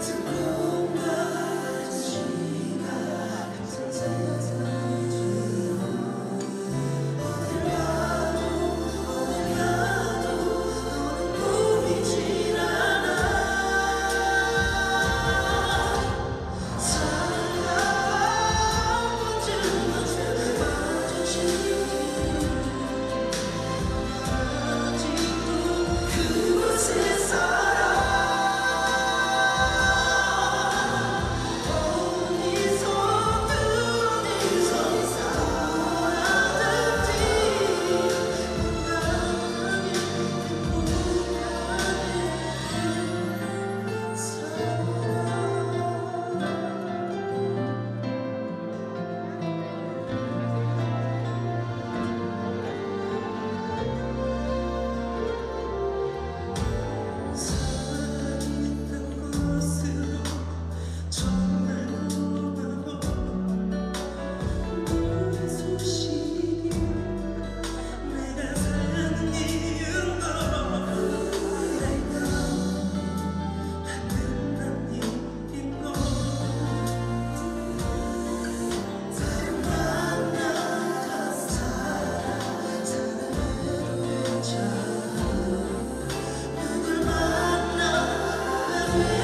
close. you